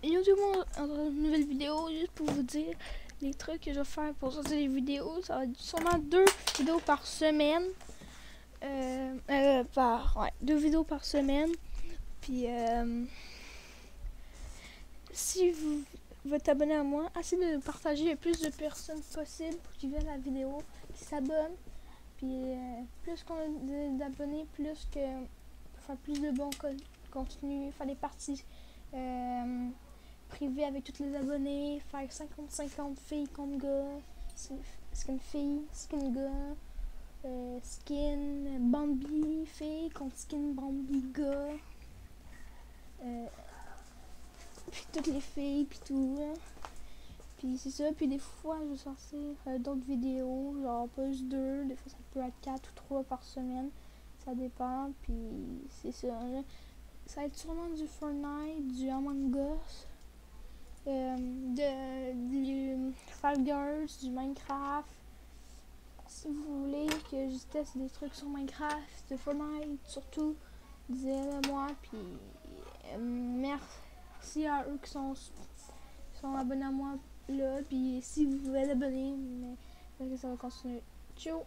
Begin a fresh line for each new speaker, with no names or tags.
Yo tout le une nouvelle vidéo, juste pour vous dire les trucs que je vais faire pour sortir des vidéos. Ça va être sûrement deux vidéos par semaine. Euh, euh, par, ouais, deux vidéos par semaine. Puis, euh, si vous êtes abonné à moi, essayez de partager le plus de personnes possible pour qu'ils viennent la vidéo, qui s'abonnent. Puis, euh, plus qu'on a d'abonnés, plus que faire plus de bons con- contenus, faire des parties euh, privées avec tous les abonnés, faire 50-50 filles contre gars, skin fille, skin gars, euh, skin Bambi fille contre skin Bambi gars. Euh, puis toutes les filles, puis tout. hein. Puis c'est ça, puis des fois je sortir euh, d'autres vidéos, genre juste deux, des fois ça peut être quatre ou trois par semaine, ça dépend, puis c'est ça. là. Ça va être sûrement du Fortnite, du Among de, du Fall Girls, du Minecraft. Si vous voulez que je teste des trucs sur Minecraft, de Fortnite surtout, dites-le moi, puis euh, merci à eux qui sont, sont abonnés à moi là, puis si vous voulez l'abonner, mais mais ça va continuer. Ciao!